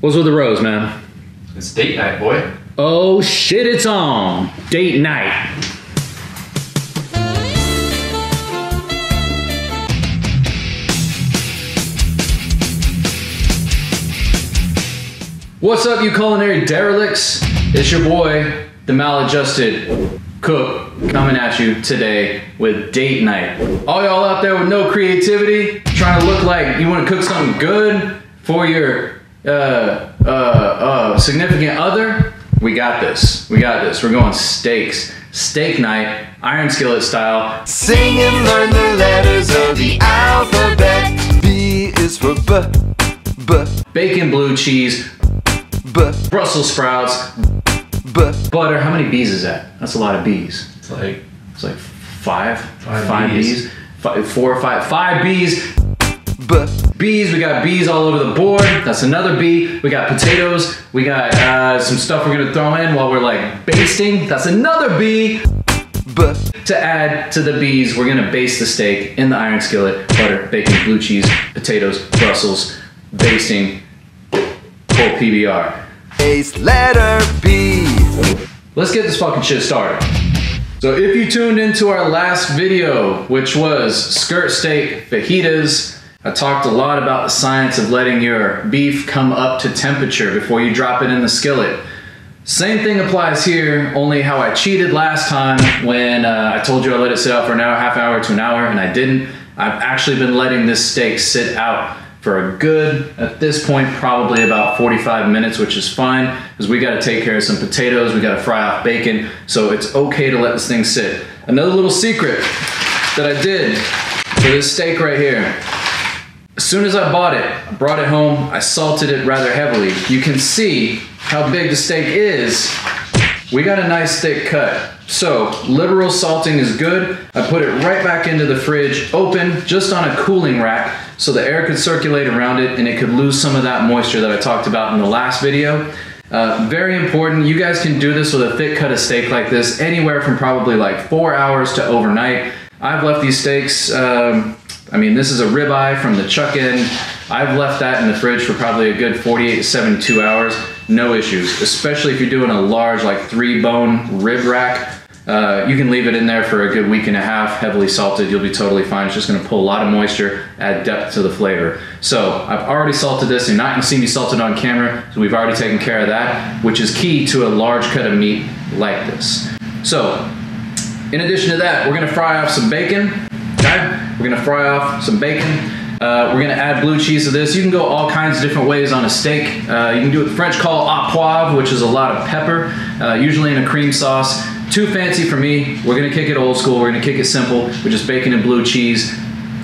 What's with the rose, man? It's date night, boy. Oh shit, it's on. Date night. What's up, you culinary derelicts? It's your boy, the maladjusted cook, coming at you today with date night. All y'all out there with no creativity, trying to look like you want to cook something good for your uh, uh, uh, significant other, we got this. We got this. We're going steaks. Steak night, iron skillet style. Sing and learn the letters of the alphabet. B is for B, B, Bacon, blue cheese, B, Brussels sprouts, B. butter. How many bees is that? That's a lot of bees. It's like It's like five, Five bees. bees. Five, four or five, five bees. B. Bees, we got bees all over the board. That's another bee. We got potatoes. We got uh, some stuff we're gonna throw in while we're like basting. That's another bee. B. To add to the bees, we're gonna baste the steak in the iron skillet, butter, bacon, blue cheese, potatoes, Brussels, basting, full PBR. Ace letter B. Let's get this fucking shit started. So if you tuned into our last video, which was skirt steak fajitas, I talked a lot about the science of letting your beef come up to temperature before you drop it in the skillet. Same thing applies here, only how I cheated last time when uh, I told you I let it sit out for an hour, half hour to an hour, and I didn't. I've actually been letting this steak sit out for a good, at this point, probably about 45 minutes, which is fine, because we gotta take care of some potatoes, we gotta fry off bacon, so it's okay to let this thing sit. Another little secret that I did for this steak right here. As soon as I bought it, I brought it home, I salted it rather heavily. You can see how big the steak is. We got a nice thick cut. So, liberal salting is good. I put it right back into the fridge, open, just on a cooling rack, so the air could circulate around it and it could lose some of that moisture that I talked about in the last video. Uh, very important, you guys can do this with a thick cut of steak like this, anywhere from probably like four hours to overnight. I've left these steaks, um, I mean, this is a ribeye from the chuck end. I've left that in the fridge for probably a good 48 to 72 hours. No issues, especially if you're doing a large, like three bone rib rack. Uh, you can leave it in there for a good week and a half, heavily salted. You'll be totally fine. It's just gonna pull a lot of moisture, add depth to the flavor. So I've already salted this. You're not gonna see me salted on camera, so we've already taken care of that, which is key to a large cut of meat like this. So in addition to that, we're gonna fry off some bacon. Okay, we're gonna fry off some bacon. Uh, we're gonna add blue cheese to this. You can go all kinds of different ways on a steak. Uh, you can do what the French call au poivre, which is a lot of pepper, uh, usually in a cream sauce. Too fancy for me. We're gonna kick it old school. We're gonna kick it simple with just bacon and blue cheese.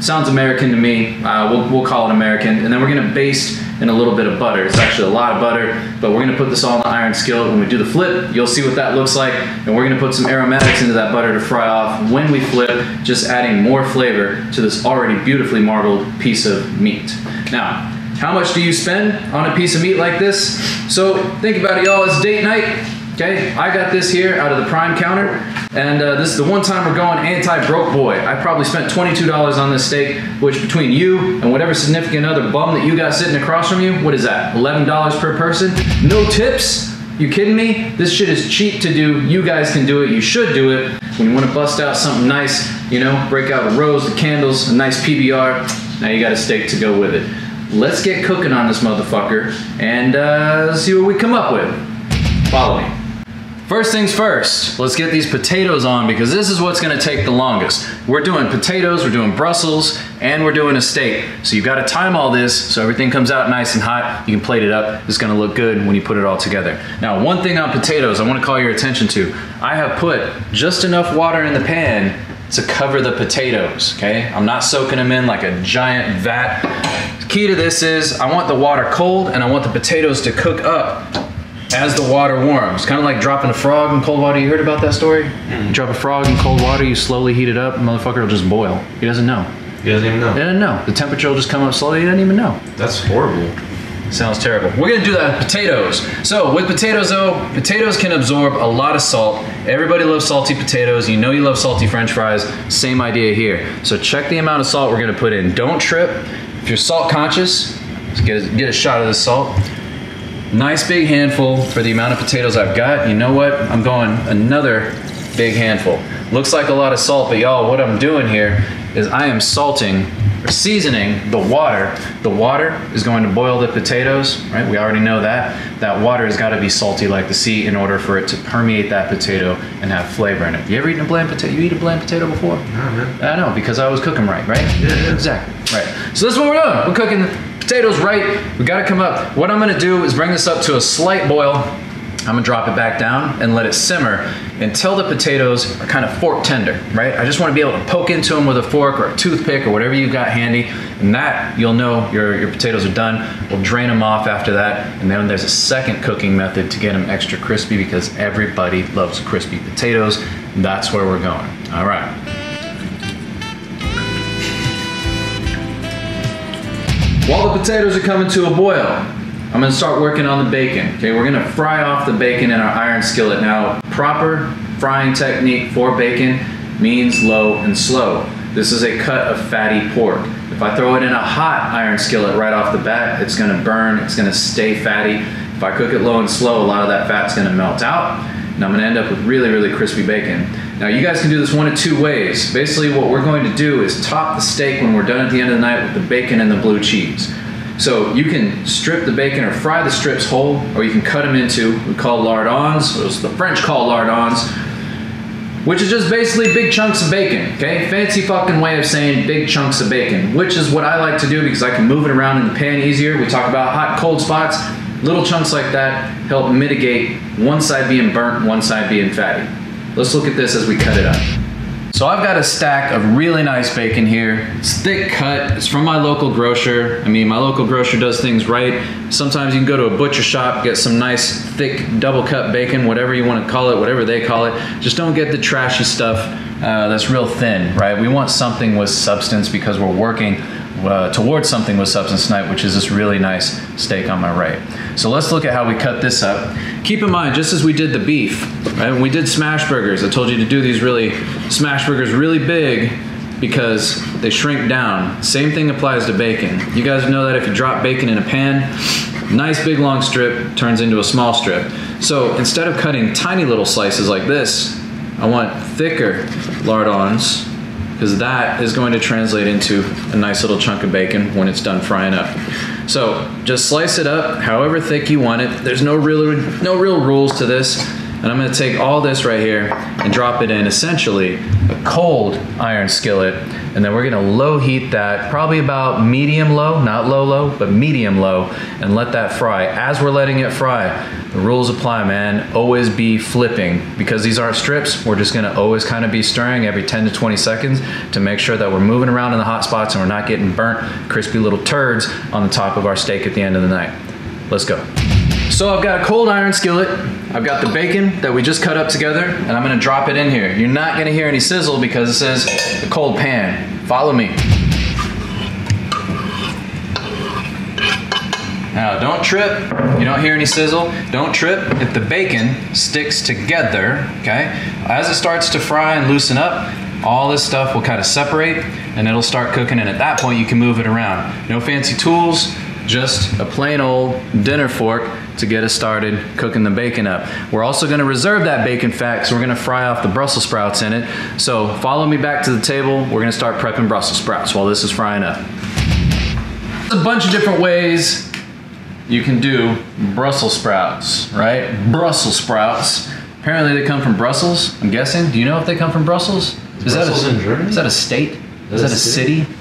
Sounds American to me. Uh, we'll, we'll call it American. And then we're gonna baste in a little bit of butter. It's actually a lot of butter, but we're gonna put this all in the iron skillet. When we do the flip, you'll see what that looks like. And we're gonna put some aromatics into that butter to fry off when we flip, just adding more flavor to this already beautifully marbled piece of meat. Now, how much do you spend on a piece of meat like this? So think about it, y'all. It's date night. Okay, I got this here out of the prime counter, and uh, this is the one time we're going anti-broke boy. I probably spent $22 on this steak, which between you and whatever significant other bum that you got sitting across from you, what is that, $11 per person? No tips? You kidding me? This shit is cheap to do. You guys can do it. You should do it. When you want to bust out something nice, you know, break out the rose, the candles, a nice PBR. Now you got a steak to go with it. Let's get cooking on this motherfucker and uh, see what we come up with. Follow me. First things first, let's get these potatoes on because this is what's gonna take the longest. We're doing potatoes, we're doing Brussels, and we're doing a steak. So you've gotta time all this so everything comes out nice and hot. You can plate it up, it's gonna look good when you put it all together. Now, one thing on potatoes I wanna call your attention to. I have put just enough water in the pan to cover the potatoes, okay? I'm not soaking them in like a giant vat. The key to this is I want the water cold and I want the potatoes to cook up as the water warms. Kind of like dropping a frog in cold water. You heard about that story? You drop a frog in cold water, you slowly heat it up, the motherfucker will just boil. He doesn't know. he doesn't even know. He doesn't know. The temperature will just come up slowly, he doesn't even know. That's horrible. Sounds terrible. We're gonna do that with potatoes. So with potatoes though, potatoes can absorb a lot of salt. Everybody loves salty potatoes. You know you love salty french fries. Same idea here. So check the amount of salt we're gonna put in. Don't trip. If you're salt conscious, get a, get a shot of the salt. Nice big handful for the amount of potatoes I've got. You know what? I'm going another big handful. Looks like a lot of salt, but y'all, what I'm doing here is I am salting or seasoning the water. The water is going to boil the potatoes, right? We already know that. That water has got to be salty like the sea in order for it to permeate that potato and have flavor in it. You ever eaten a bland potato? You eat a bland potato before? No, man. I know, because I was cooking right, right? Yeah, yeah. Exactly. Right. So this is what we're doing. We're cooking the potatoes right. We got to come up. What I'm going to do is bring this up to a slight boil. I'm gonna drop it back down and let it simmer until the potatoes are kind of fork tender, right? I just wanna be able to poke into them with a fork or a toothpick or whatever you've got handy, and that you'll know your, your potatoes are done. We'll drain them off after that, and then there's a second cooking method to get them extra crispy because everybody loves crispy potatoes. That's where we're going. All right. While the potatoes are coming to a boil, I'm gonna start working on the bacon. Okay, we're gonna fry off the bacon in our iron skillet. Now, proper frying technique for bacon means low and slow. This is a cut of fatty pork. If I throw it in a hot iron skillet right off the bat, it's gonna burn, it's gonna stay fatty. If I cook it low and slow, a lot of that fat's gonna melt out, and I'm gonna end up with really, really crispy bacon. Now, you guys can do this one of two ways. Basically, what we're going to do is top the steak when we're done at the end of the night with the bacon and the blue cheese. So you can strip the bacon or fry the strips whole, or you can cut them into we call lardons. Those the French call lardons, which is just basically big chunks of bacon. Okay, fancy fucking way of saying big chunks of bacon, which is what I like to do because I can move it around in the pan easier. We talk about hot, cold spots. Little chunks like that help mitigate one side being burnt, one side being fatty. Let's look at this as we cut it up. So I've got a stack of really nice bacon here. It's thick cut. It's from my local grocer. I mean, my local grocer does things right. Sometimes you can go to a butcher shop, get some nice thick double cut bacon, whatever you want to call it, whatever they call it. Just don't get the trashy stuff uh, that's real thin, right? We want something with substance because we're working uh, towards something with substance tonight, which is this really nice steak on my right. So let's look at how we cut this up. Keep in mind, just as we did the beef, right? When we did smash burgers, I told you to do these really smash burgers really big because they shrink down. Same thing applies to bacon. You guys know that if you drop bacon in a pan, nice big long strip turns into a small strip. So instead of cutting tiny little slices like this, I want thicker lardons because that is going to translate into a nice little chunk of bacon when it's done frying up. So just slice it up however thick you want it. There's no real no real rules to this. And I'm gonna take all this right here and drop it in essentially a cold iron skillet. And then we're gonna low heat that, probably about medium low, not low low, but medium low, and let that fry. As we're letting it fry, the rules apply, man. Always be flipping. Because these aren't strips, we're just gonna always kind of be stirring every 10 to 20 seconds to make sure that we're moving around in the hot spots and we're not getting burnt, crispy little turds on the top of our steak at the end of the night. Let's go. So I've got a cold iron skillet. I've got the bacon that we just cut up together, and I'm gonna drop it in here. You're not gonna hear any sizzle because it says a cold pan. Follow me. Now, don't trip. You don't hear any sizzle. Don't trip if the bacon sticks together, okay? As it starts to fry and loosen up, all this stuff will kind of separate and it'll start cooking. And at that point, you can move it around. No fancy tools, just a plain old dinner fork to get us started cooking the bacon up. We're also gonna reserve that bacon fat so we're gonna fry off the Brussels sprouts in it. So follow me back to the table. We're gonna start prepping Brussels sprouts while this is frying up. A bunch of different ways you can do Brussels sprouts, right? Brussels sprouts. Apparently they come from Brussels, I'm guessing. Do you know if they come from Brussels? Is Brussels that a, in Germany? Is that a state? Is that a city? city?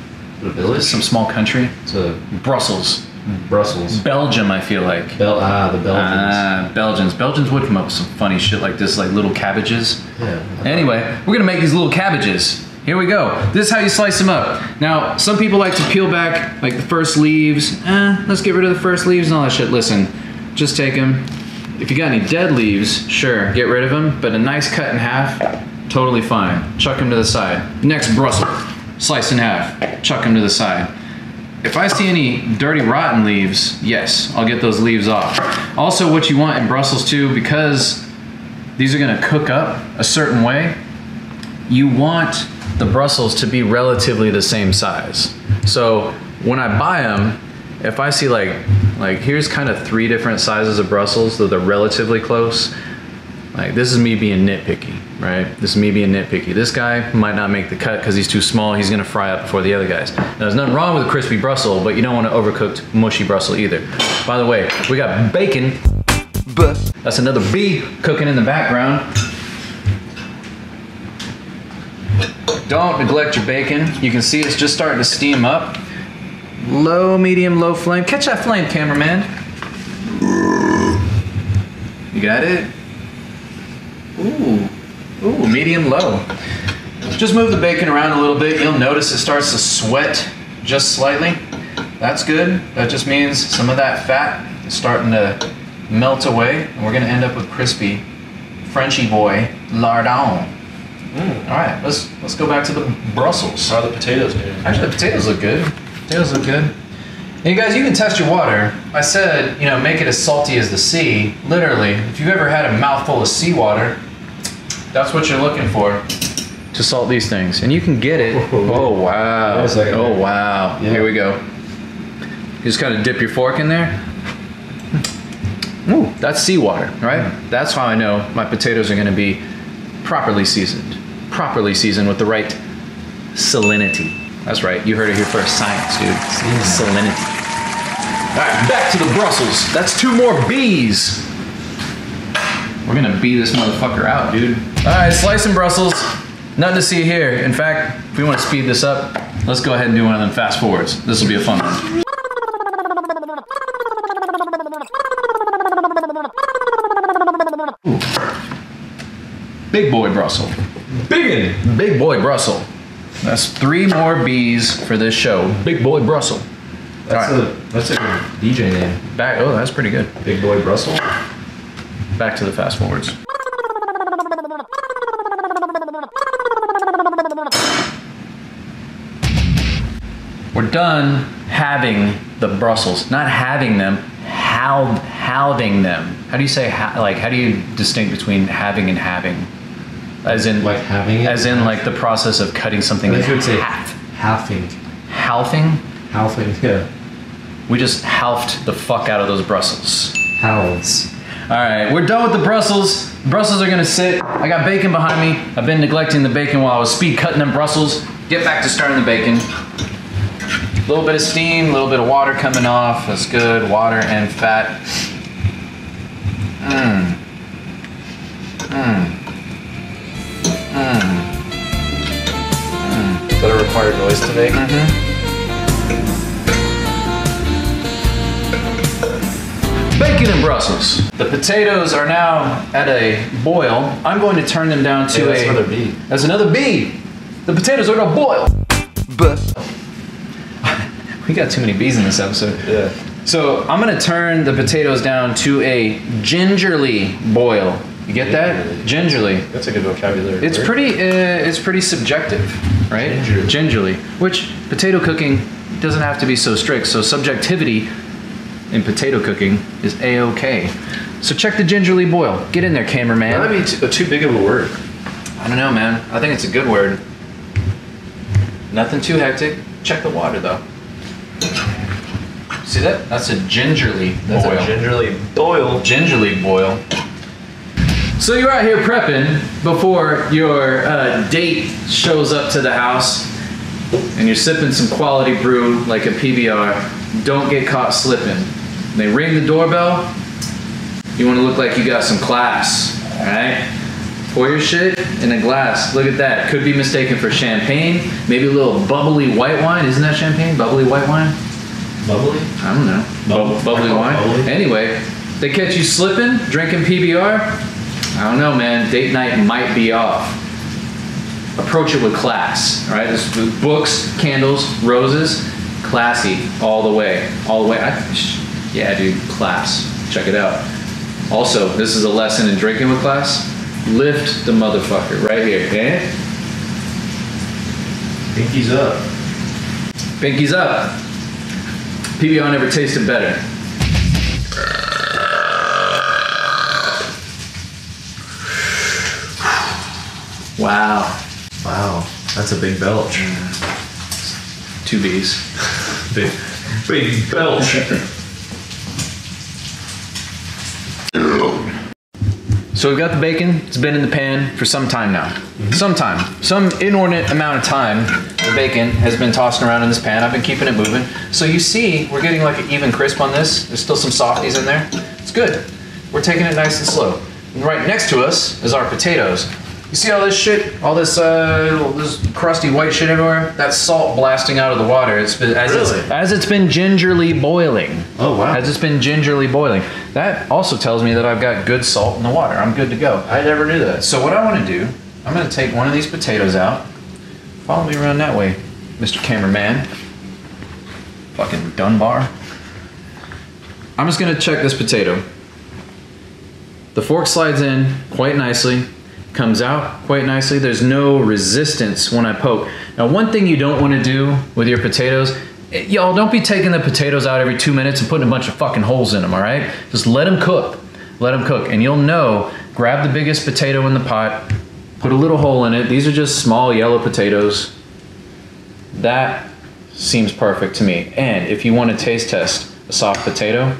The village? Some small country? to Brussels. Brussels. Belgium, I feel like. Bel- ah, the Belgians. Ah, Belgians. Belgians would come up with some funny shit like this, like little cabbages. yeah. Anyway, we're gonna make these little cabbages. Here we go. This is how you slice them up. Now, some people like to peel back like the first leaves. Eh, let's get rid of the first leaves and all that shit. Listen, just take them. If you got any dead leaves, sure, get rid of them. But a nice cut in half, totally fine. Chuck them to the side. Next, Brussels, slice in half. Chuck them to the side. If I see any dirty rotten leaves, yes, I'll get those leaves off. Also, what you want in Brussels too, because these are gonna cook up a certain way, you want the Brussels to be relatively the same size. So when I buy them, if I see like like here's kind of three different sizes of Brussels, though they're relatively close. Like this is me being nitpicky, right? This is me being nitpicky. This guy might not make the cut because he's too small. He's gonna fry up before the other guys. Now, there's nothing wrong with a crispy Brussels, but you don't want to overcooked mushy Brussels either. By the way, we got bacon. That's another bee cooking in the background. Don't neglect your bacon. You can see it's just starting to steam up. Low, medium, low flame. Catch that flame, cameraman. You got it? Ooh, ooh, medium, low. Just move the bacon around a little bit. You'll notice it starts to sweat just slightly. That's good. That just means some of that fat is starting to melt away, and we're gonna end up with crispy Frenchy boy lardon. Mm, all right, let's let's go back to the Brussels. How are the potatoes doing? Actually, the potatoes look good. Potatoes look good. And you guys, you can test your water. I said, you know, make it as salty as the sea. Literally, if you've ever had a mouthful of seawater, that's what you're looking for to salt these things. And you can get it. Oh wow! Wait a second. Oh wow! Yeah. Here we go. You just kind of dip your fork in there. Ooh, that's seawater, right? Mm. That's how I know my potatoes are going to be properly seasoned. Properly seasoned with the right salinity. That's right. You heard it here first. Science, dude. Salinity. All right, back to the Brussels. That's two more bees. We're gonna bee this motherfucker out, dude. All right, slicing Brussels. Nothing to see here. In fact, if we want to speed this up, let's go ahead and do one of them fast forwards. This will be a fun one. Ooh. Big boy Brussels. Biggin. Big boy Brussels. That's three more B's for this show. Big boy Brussels. That's All a that's a DJ name. Back. Oh, that's pretty good. Big Boy Brussels. Back to the fast forwards. We're done having the Brussels, not having them, how halving them. How do you say ha- like? How do you distinct between having and having? As in Like having it? As in like the process of cutting something I in would say half. halving. Halving. Yeah. We just halved the fuck out of those Brussels. Halves. All right, we're done with the Brussels. Brussels are gonna sit. I got bacon behind me. I've been neglecting the bacon while I was speed cutting them Brussels. Get back to starting the bacon. A little bit of steam, a little bit of water coming off. That's good. Water and fat. Mmm. That a required noise to make? Mm-hmm. Bacon and Brussels. The potatoes are now at a boil. I'm going to turn them down to Yeah, that's a. another bee. That's another bee. The potatoes are at a boil. buh, We got too many bees in this episode. Yeah. So I'm gonna turn the potatoes down to a gingerly boil. You get that? Gingerly. That's a good vocabulary. It's word. pretty. Uh, it's pretty subjective, right? Gingerly. Gingerly. Which potato cooking doesn't have to be so strict. So subjectivity in potato cooking is a okay. So check the gingerly boil. Get in there, cameraman. That'd be too, too big of a word. I don't know, man. I think it's a good word. Nothing too hectic. Check the water though. See that? That's a gingerly That's boil. a gingerly boil. gingerly boil. So you're out here prepping before your uh, date shows up to the house, and you're sipping some quality brew like a PBR. Don't get caught slipping. They ring the doorbell. You want to look like you got some class, all right? Pour your shit in a glass. Look at that. Could be mistaken for champagne. Maybe a little bubbly white wine. Isn't that champagne? Bubbly white wine? Bubbly. I don't know. Bubble- bubbly I call it wine. bubbly. Anyway, they catch you slipping, drinking PBR. I don't know, man. Date night might be off. Approach it with class. All right, this is books, candles, roses, classy all the way, all the way. I, yeah, dude, class. Check it out. Also, this is a lesson in drinking with class. Lift the motherfucker right here. Okay? Pinkies up. Pinkies up. PBR never tasted better. Wow. Wow. That's a big belch. Two B's. Big. Big belch. So we've got the bacon. It's been in the pan for some time now. Mm-hmm. Some time. Some inordinate amount of time. The bacon has been tossing around in this pan. I've been keeping it moving. So you see, we're getting like an even crisp on this. There's still some softies in there. It's good. We're taking it nice and slow. And right next to us is our potatoes. You see all this shit? All this, uh, this crusty white shit everywhere? That's salt blasting out of the water. It's been, as, Really? it's, as it's been gingerly boiling. Oh, wow. As it's been gingerly boiling. That also tells me that I've got good salt in the water. I'm good to go. I never knew that. So what I want to do, I'm going to take one of these potatoes out. Follow me around that way, Mr. Cameraman. Fucking Dunbar. I'm just going to check this potato. The fork slides in quite nicely, comes out quite nicely. There's no resistance when I poke. Now, one thing you don't want to do with your potatoes, eh, y'all don't be taking the potatoes out every two minutes and putting a bunch of fucking holes in them, all right? Just let them cook. Let them cook. And you'll know, grab the biggest potato in the pot, put a little hole in it. These are just small yellow potatoes. That seems perfect to me. And if you want to taste test a soft potato,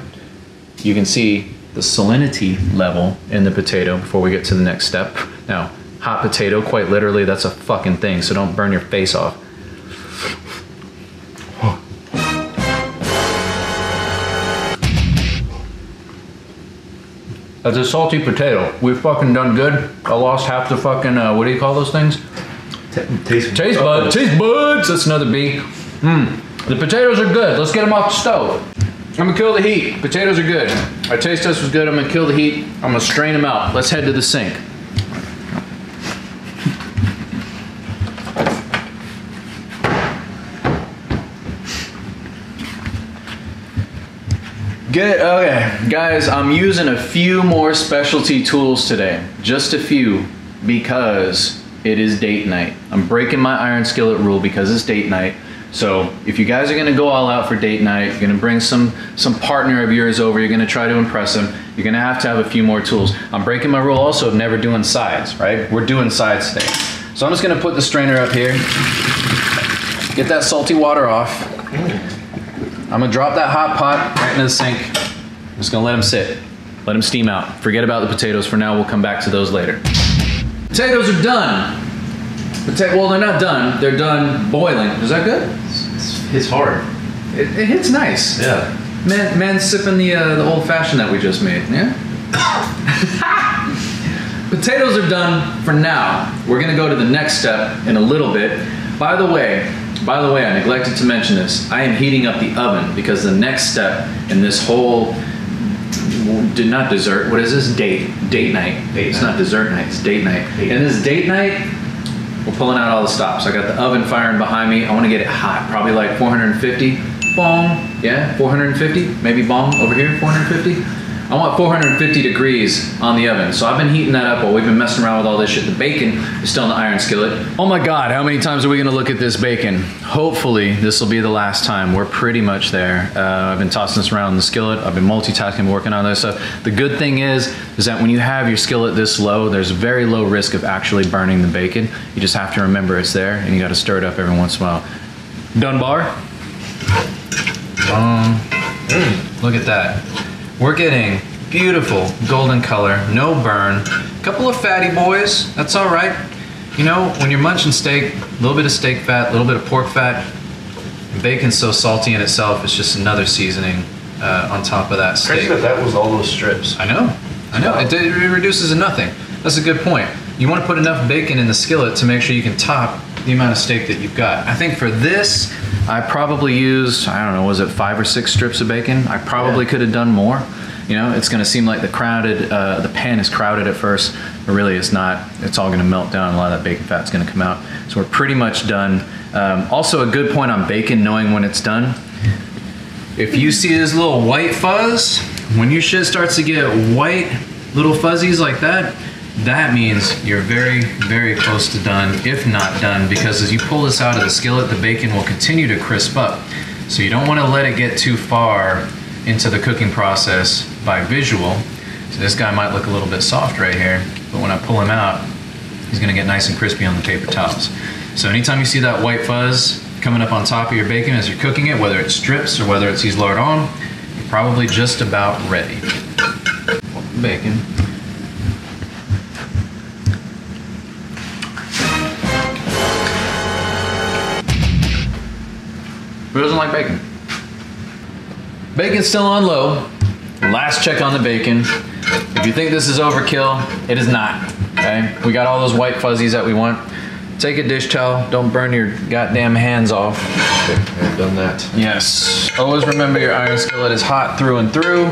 you can see the salinity level in the potato before we get to the next step. Now, hot potato, quite literally, that's a fucking thing, so don't burn your face off. That's a salty potato. We've fucking done good. I lost half the fucking, uh, what do you call those things? Taste, Taste buds. Taste buds. That's another B. Mmm. The potatoes are good. Let's get them off the stove. I'm gonna kill the heat. Potatoes are good. Our taste test was good. I'm gonna kill the heat. I'm gonna strain them out. Let's head to the sink. Get okay, guys. I'm using a few more specialty tools today, just a few, because it is date night. I'm breaking my iron skillet rule because it's date night. So if you guys are gonna go all out for date night, you're gonna bring some some partner of yours over. You're gonna try to impress them. You're gonna have to have a few more tools. I'm breaking my rule also of never doing sides. Right? We're doing sides today. So I'm just gonna put the strainer up here. Get that salty water off. I'm gonna drop that hot pot right into the sink. I'm just gonna let them sit. Let them steam out. Forget about the potatoes for now. We'll come back to those later. Potatoes are done. Pota- well, they're not done. They're done boiling. Is that good? It's hard. It, it hits nice. Yeah. Man, man, sipping the uh, the old fashioned that we just made. Yeah. Potatoes are done for now. We're gonna go to the next step in a little bit. By the way, by the way, I neglected to mention this. I am heating up the oven because the next step in this whole did not dessert. What is this? Date date night. Date it's night. not dessert night. It's date night. Date and this date night, we're pulling out all the stops. I got the oven firing behind me. I want to get it hot, probably like 450. Bong. Yeah, 450. Maybe bong over here, 450. I want 450 degrees on the oven. So I've been heating that up while we've been messing around with all this shit. The bacon is still in the iron skillet. Oh my God, how many times are we gonna look at this bacon? Hopefully this will be the last time. We're pretty much there. Uh, I've been tossing this around in the skillet. I've been multitasking, working on this stuff. The good thing is, is that when you have your skillet this low, there's very low risk of actually burning the bacon. You just have to remember it's there and you gotta stir it up every once in a while. Dunbar? Um, look at that. We're getting beautiful golden color, no burn. Couple of fatty boys, that's all right. You know, when you're munching steak, a little bit of steak fat, a little bit of pork fat. Bacon's so salty in itself, it's just another seasoning uh, on top of that steak. Crazy that that was all those strips. I know, I know. It, it reduces to nothing. That's a good point. You want to put enough bacon in the skillet to make sure you can top the amount of steak that you've got. I think for this, I probably used, I don't know, was it five or six strips of bacon? I probably Yeah. could have done more. You know, it's going to seem like the crowded, uh, the pan is crowded at first, but really it's not. It's all going to melt down. A lot of that bacon fat's going to come out. So we're pretty much done. Um, also, a good point on bacon, knowing when it's done. If you see this little white fuzz, when your shit starts to get white little fuzzies like that, that means you're very, very close to done, if not done, because as you pull this out of the skillet, the bacon will continue to crisp up. So you don't want to let it get too far into the cooking process by visual. So this guy might look a little bit soft right here, but when I pull him out, he's gonna get nice and crispy on the paper towels. So anytime you see that white fuzz coming up on top of your bacon as you're cooking it, whether it's strips or whether it's these lardon, you're probably just about ready. Bacon. Who doesn't like bacon? Bacon's still on low. Last check on the bacon. If you think this is overkill, it is not. Okay? We got all those white fuzzies that we want. Take a dish towel. Don't burn your goddamn hands off. I've done that. Yes. Always remember your iron skillet is hot through and through.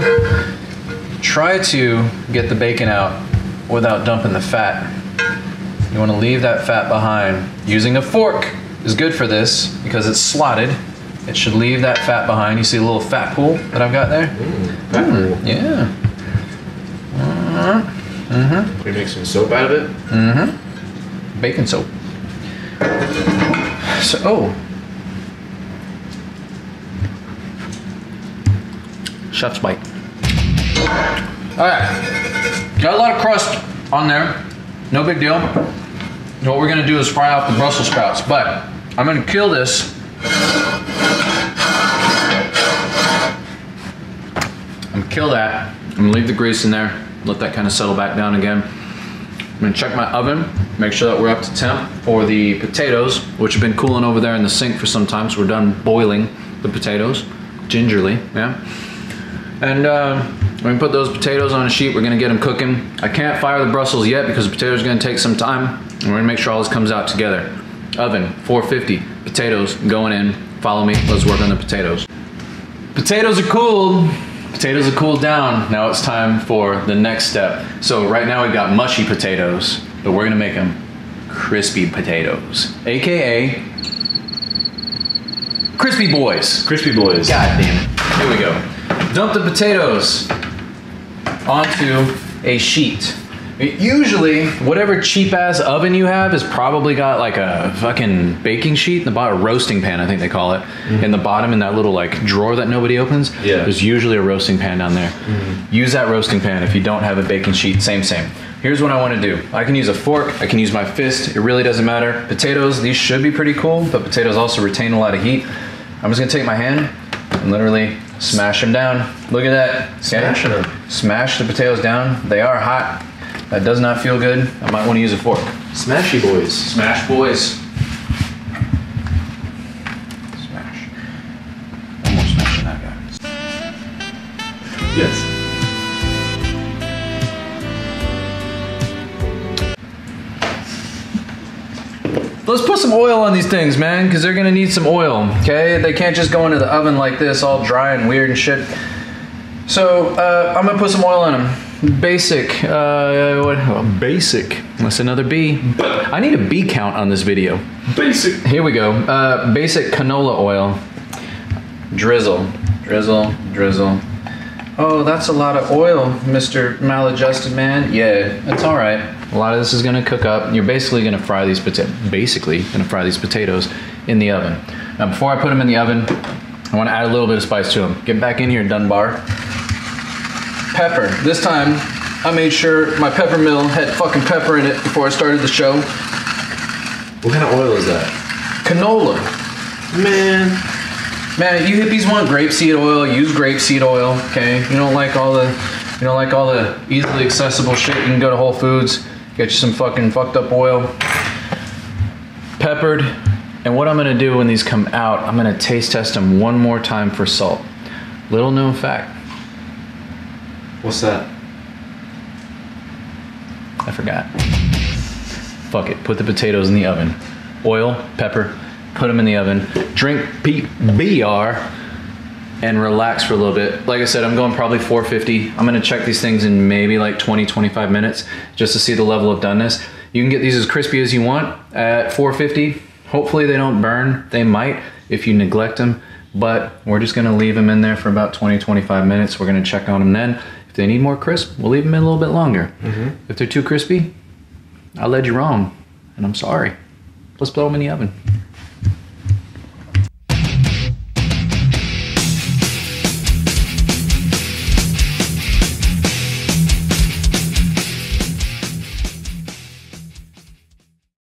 Try to get the bacon out without dumping the fat. You want to leave that fat behind. Using a fork is good for this because it's slotted. It should leave that fat behind. You see a little fat pool that I've got there? Fat roll. Yeah. We make some soap out of it. Mm-hmm. Bacon soap. So, oh. Chef's bite. All right. Got a lot of crust on there. No big deal. What we're gonna do is fry off the Brussels sprouts, but I'm gonna kill this. Kill that. I'm gonna leave the grease in there. Let that kind of settle back down again. I'm gonna check my oven, make sure that we're up to temp for the potatoes, which have been cooling over there in the sink for some time. So we're done boiling the potatoes, gingerly, yeah. And uh, we're gonna put those potatoes on a sheet. We're gonna get them cooking. I can't fire the Brussels yet because the potatoes are gonna take some time. And we're gonna make sure all this comes out together. Oven, 450. Potatoes going in. Follow me. Let's work on the potatoes. Potatoes are cooled. Potatoes are cooled down. Now it's time for the next step. So right now we've got mushy potatoes, but we're gonna make them crispy potatoes, AKA crispy boys. Crispy boys. God damn it. Here we go. Dump the potatoes onto a sheet. Usually, whatever cheap ass oven you have has probably got like a fucking baking sheet in the bottom, a roasting pan, I think they call it, mm-hmm. in the bottom in that little like drawer that nobody opens. Yeah. There's usually a roasting pan down there. Mm-hmm. Use that roasting pan if you don't have a baking sheet. Same, same. Here's what I want to do. I can use a fork. I can use my fist. It really doesn't matter. Potatoes, these should be pretty cool, but potatoes also retain a lot of heat. I'm just gonna take my hand and literally smash them down. Look at that. Okay? Smashing 'em. Smash the potatoes down. They are hot. That does not feel good. I might want to use a fork. Smashy boys. Smash boys. Smash. Almost smashing that guy. Yes. Let's put some oil on these things, man, because they're gonna need some oil. Okay, they can't just go into the oven like this, all dry and weird and shit. So uh, I'm gonna put some oil on them. Basic. Uh, what? oh, basic. That's another B. I need a B count on this video. Basic. Here we go. Uh, basic canola oil. Drizzle, drizzle, drizzle. Oh, that's a lot of oil, Mr. Maladjusted Man. Yeah, it's all right. A lot of this is gonna cook up. You're basically gonna fry these potatoes. Basically, gonna fry these potatoes in the oven. Now, before I put them in the oven, I want to add a little bit of spice to them. Get back in here, Dunbar. Pepper. This time, I made sure my pepper mill had fucking pepper in it before I started the show. What kind of oil is that? Canola. Man. Man, you hippies want grapeseed oil, use grapeseed oil, okay? You don't like all the you don't like all the easily accessible shit. You can go to Whole Foods, get you some fucking fucked up oil. Peppered. And what I'm gonna do when these come out, I'm gonna taste test them one more time for salt. Little known fact, What's that? I forgot. Fuck it, put the potatoes in the oven. Oil, pepper, put them in the oven. Drink P- BR and relax for a little bit. Like I said, I'm going probably 450. I'm gonna check these things in maybe like 20, 25 minutes just to see the level of doneness. You can get these as crispy as you want at 450. Hopefully they don't burn. They might if you neglect them, but we're just gonna leave them in there for about 20, 25 minutes. We're gonna check on them then. If they need more crisp, we'll leave them in a little bit longer. Mm-hmm. If they're too crispy, I led you wrong, and I'm sorry. Let's blow them in the oven.